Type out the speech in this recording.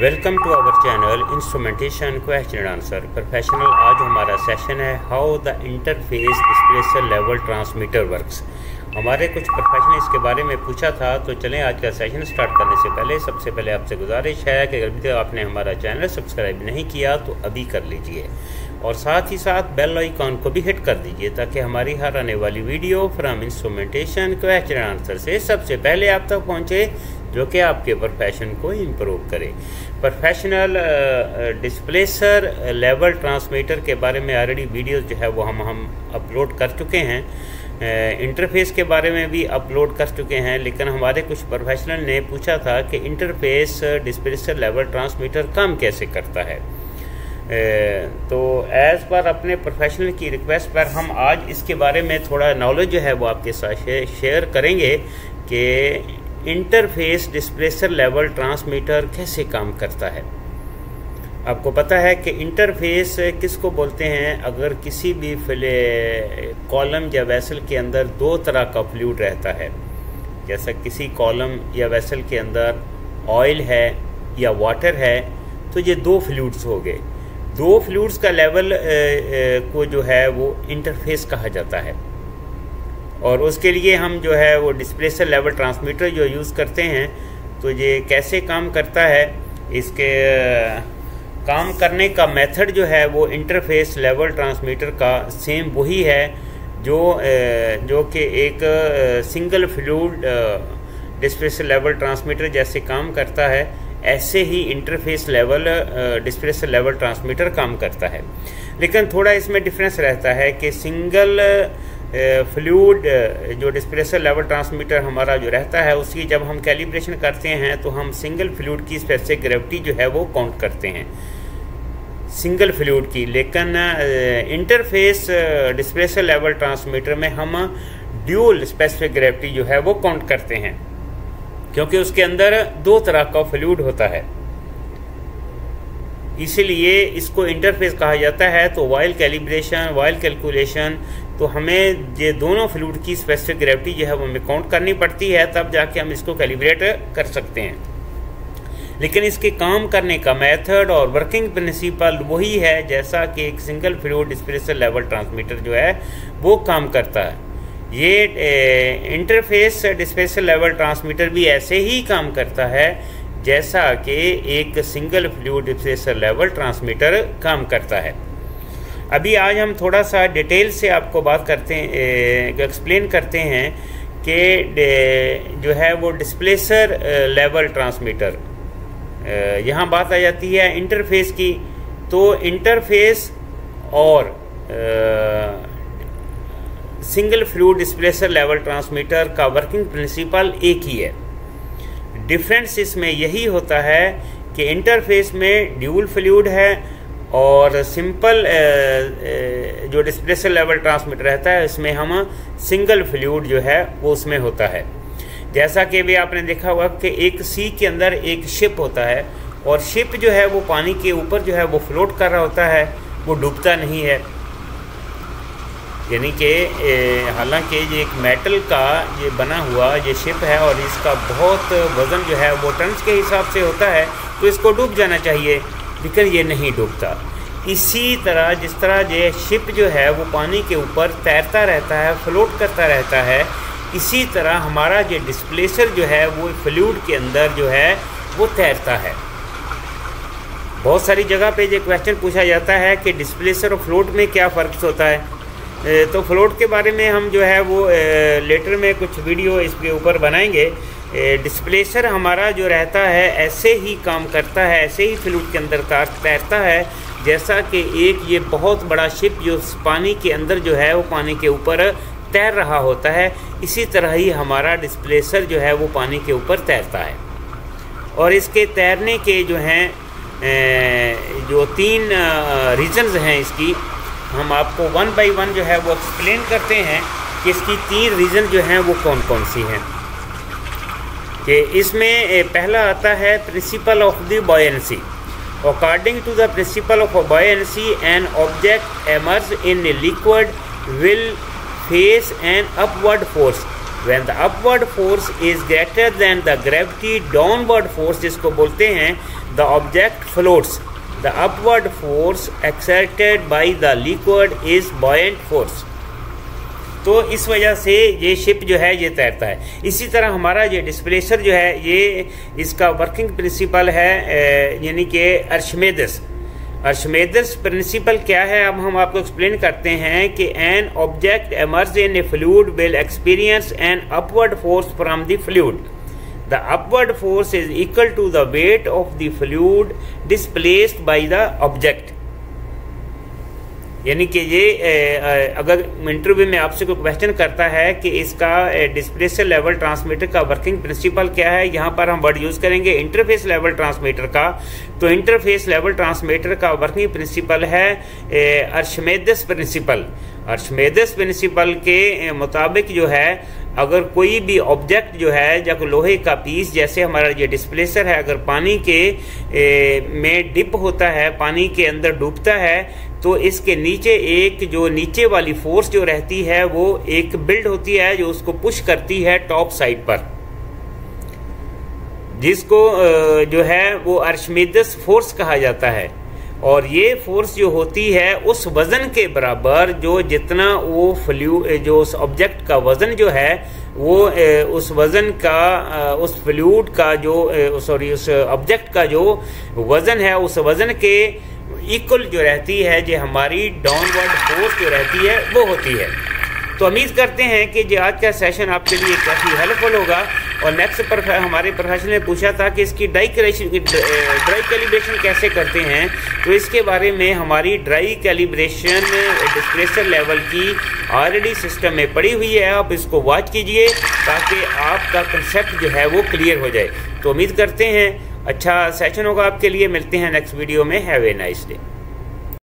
Welcome to our channel instrumentation question and answer professional आज हमारा session है how the interface displacer level transmitter works हमारे कुछ professional इसके बारे में पूछा था तो चलें आज का सेशन स्टार्ट करने से पहले, सबसे पहले आपसे गुजारिश है कि अगर तक आपने हमारा चैनल सब्सक्राइब नहीं किया तो अभी कर लीजिए। और साथ ही साथ बेल आइकॉन को भी हिट कर दीजिए, ताकि हमारी हर आने वाली video from instrumentation question answer से सबसे पहले आप तक पहुँचे। जो कि आपके प्रोफेशन को इम्प्रूव करे। प्रोफेशनल डिस्प्लेसर लेवल ट्रांसमीटर के बारे में ऑलरेडी वीडियोस जो है वो हम हम अपलोड कर चुके हैं। इंटरफेस के बारे में भी अपलोड कर चुके हैं, लेकिन हमारे कुछ प्रोफेशनल ने पूछा था कि इंटरफेस डिस्प्लेसर लेवल ट्रांसमीटर काम कैसे करता है। तो एज़ पर अपने प्रोफेशनल की रिक्वेस्ट पर हम आज इसके बारे में थोड़ा नॉलेज जो है वो आपके साथ शेयर करेंगे कि इंटरफेस डिस्प्लेसर लेवल ट्रांसमीटर कैसे काम करता है? आपको पता है कि इंटरफेस किसको बोलते हैं? अगर किसी भी कॉलम या वैसल के अंदर दो तरह का फ्लूड रहता है। जैसा किसी कॉलम या वैसल के अंदर ऑयल है या वाटर है तो ये दो फ्लूड्स हो गए। दो फ्लूड्स का लेवल को जो है वो इंटरफेस कहा जाता है। और उसके लिए हम जो है वो डिस्प्लेसर लेवल ट्रांसमीटर जो यूज़ करते हैं तो ये कैसे काम करता है, इसके काम करने का मेथड जो है वो इंटरफेस लेवल ट्रांसमीटर का सेम वही है, जो जो कि एक single fluid displacer level transmitter जैसे काम करता है, ऐसे ही interface level displacer level transmitter काम करता है। लेकिन थोड़ा इसमें डिफरेंस रहता है कि सिंगल फ्लूड जो डिस्प्रेसर लेवल ट्रांसमीटर हमारा जो रहता है, उसकी जब हम कैलिब्रेशन करते हैं तो हम सिंगल फ्लूड की स्पेसिफिक ग्रेविटी जो है वो काउंट करते हैं। सिंगल फ्लूड की, लेकिन इंटरफेस डिस्प्रेसर लेवल ट्रांसमीटर में हम ड्यूल स्पेसिफिक ग्रेविटी जो है वो काउंट करते हैं, क्योंकि उसके अंदर दो तरह का फ्लूड होता है। इसीलिए इसको इंटरफेस कहा जाता है तो वाइल कैलिब्रेशन वाइल कैलकुलेशन तो हमें ये दोनों फ्लूड की स्पेसिफिक ग्रेविटी जो है वो हमें काउंट करनी पड़ती है, तब जाके हम इसको कैलिब्रेट कर सकते हैं। लेकिन इसके काम करने का मेथड और वर्किंग प्रिंसिपल वही है, जैसा कि एक single fluid displacer level transmitter जो है, वो काम करता है। ये इंटरफेस डिस्प्रेसर लेवल ट्रांसमीटर भी ऐसे ही काम करता है, जैसा कि एक single fluid displacer level transmitter काम करता है। अभी आज हम थोड़ा सा डिटेल से आपको बात करते हैं एक्सप्लेन करते हैं कि जो है वो डिस्प्लेसर लेवल ट्रांसमीटर यहाँ बात आ जाती है इंटरफेस की। तो इंटरफेस और single fluid displacer level transmitter का वर्किंग प्रिंसिपल एक ही है। डिफरेंस इसमें यही होता है कि इंटरफेस में ड्यूल फ्लूड है और सिंपल जो डिस्प्लेसर लेवल ट्रांसमीटर रहता है, इसमें हम सिंगल फ्लूड जो है, वो उसमें होता है। जैसा कि भी आपने देखा होगा कि एक सी के अंदर एक शिप होता है, और शिप जो है, वो पानी के ऊपर जो है, वो फ्लोट कर रहा होता है, वो डूबता नहीं है। यानी कि हालाँकि ये एक मेटल का ये बना हुआ ये शिप है, और इसका बहुत वज़न जो है, वो टन्स के हिसाब से होता है तो इसको डूब जाना चाहिए। लेकिन ये नहीं डूबता। इसी तरह जिस तरह ये शिप जो है, वो पानी के ऊपर तैरता रहता है फ्लोट करता रहता है, इसी तरह हमारा जो डिस्प्लेसर जो है, वो फ्लूड के अंदर जो है, वो तैरता है। बहुत सारी जगह पे ये क्वेश्चन पूछा जाता है कि डिस्प्लेसर और फ्लोट में क्या फ़र्क होता है। तो फ्लोट के बारे में हम जो है, वो लेटर में कुछ वीडियो इसके ऊपर बनाएँगे। डिस्प्लेसर हमारा जो रहता है, ऐसे ही काम करता है, ऐसे ही फ्लूड के अंदर तैरता है, जैसा कि एक ये बहुत बड़ा शिप जो पानी के अंदर जो है, वो पानी के ऊपर तैर रहा होता है, इसी तरह ही हमारा डिस्प्लेसर जो है, वो पानी के ऊपर तैरता है। और इसके तैरने के जो हैं जो तीन रीजन्स हैं इसकी, हम आपको वन बाय वन जो है, वो एक्सप्लेन करते हैं कि इसकी तीन रीज़न जो हैं, वो कौन कौन सी हैं। कि इसमें पहला आता है principle of the buoyancy according to the principle of buoyancy an object immersed in liquid will face an upward force when the upward force is greater than the gravity downward force जिसको बोलते हैं the object floats the upward force exerted by the liquid is buoyant force तो इस वजह से ये ship जो है, ये तैरता है। इसी तरह हमारा ये डिस्प्लेसर जो है, ये इसका वर्किंग प्रिंसिपल है यानी कि अर्शमेदस अर्शमेदस प्रिंसिपल क्या है? अब हम आपको एक्सप्लेन करते हैं कि an object immersed in a fluid will experience an upward force from the fluid the upward force is equal to the weight of the fluid displaced by the object यानी कि ये अगर इंटरव्यू में आपसे कोई क्वेश्चन करता है कि इसका डिस्प्लेसर लेवल ट्रांसमीटर का वर्किंग प्रिंसिपल क्या है, यहाँ पर हम वर्ड यूज़ करेंगे इंटरफेस लेवल ट्रांसमीटर का। तो इंटरफेस लेवल ट्रांसमीटर का वर्किंग प्रिंसिपल है अर्शमेदस प्रिंसिपल अर्शमेदस प्रिंसिपल के मुताबिक जो है अगर कोई भी ऑब्जेक्ट जो है जब लोहे का पीस जैसे हमारा ये डिस्प्लेसर है अगर पानी के ए, में डिप होता है पानी के अंदर डूबता है तो इसके नीचे एक जो नीचे वाली फोर्स जो रहती है वो एक बिल्ड होती है जो उसको पुश करती है टॉप साइड पर। जिसको जो है वो अर्शमिदस फोर्स कहा जाता है। और ये फोर्स जो होती है, उस वज़न के बराबर जो जितना वो फ्लू जो उस ऑब्जेक्ट का वज़न जो है, वो उस वज़न का उस फ्लूड का जो सॉरी उस ऑब्जेक्ट का जो वज़न है, उस वज़न के इक्वल जो रहती है, जो हमारी डाउनवर्ड फोर्स जो रहती है, वो होती है। तो उम्मीद करते हैं कि जो आज का सेशन आपके लिए काफ़ी हेल्पफुल होगा। और नेक्स्ट पर हमारे प्रोफेसर ने पूछा था कि इसकी ड्राई ड्राई कैलिब्रेशन कैसे करते हैं? तो इसके बारे में हमारी ड्राई कैलिब्रेशन डिस्प्रेशर लेवल की ऑलरेडी सिस्टम में पड़ी हुई है। आप इसको वॉच कीजिए ताकि आपका कंसेप्ट जो है वो क्लियर हो जाए। तो उम्मीद करते हैं अच्छा सेशन होगा आपके लिए। मिलते हैं नेक्स्ट वीडियो में। Have a nice day